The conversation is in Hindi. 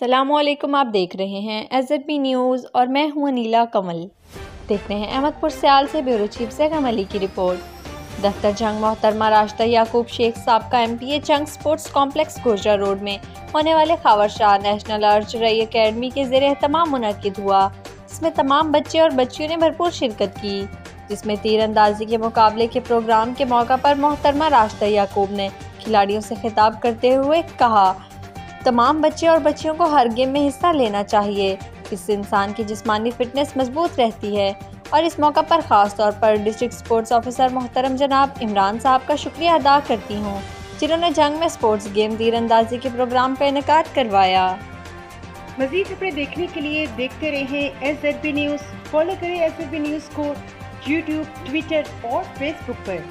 सलामकुम आप देख रहे हैं एज पी न्यूज़ और मैं हूँ अनीला कमल। देखते हैं अहमदपुर सियाल से ब्यूरो चीफ से अली की रिपोर्ट। दफ्तर जंग मोहतरमा राशदा याकूब शेख साहब का एम पी ए जंग स्पोर्ट्स कॉम्प्लेक्स गुर्जर रोड में होने वाले Khawar Shah national archery academy के जेर तमाम मुनद हुआ। इसमें तमाम बच्चे और बच्चियों ने भरपूर शिरकत की। जिसमें तीरंदाजी के मुकाबले के प्रोग्राम के मौका पर मोहतरमा राशदा याकूब ने खिलाड़ियों से खिताब करते हुए कहा तमाम बच्चे और बच्चियों को हर गेम में हिस्सा लेना चाहिए। इससे इंसान की जिस्मानी फिटनेस मज़बूत रहती है। और इस मौका पर ख़ास तौर पर डिस्ट्रिक्ट स्पोर्ट्स ऑफिसर मोहतरम जनाब इमरान साहब का शुक्रिया अदा करती हूँ, जिन्होंने जंग में स्पोर्ट्स गेम तीरंदाजी के प्रोग्राम का इनका करवाया। मजीद खबरें देखने के लिए देखते रहें एस एड पी न्यूज़ फॉलो करें एस एड पी न्यूज़ को यूट्यूब ट्विटर और फेसबुक पर।